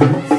Mm-hmm.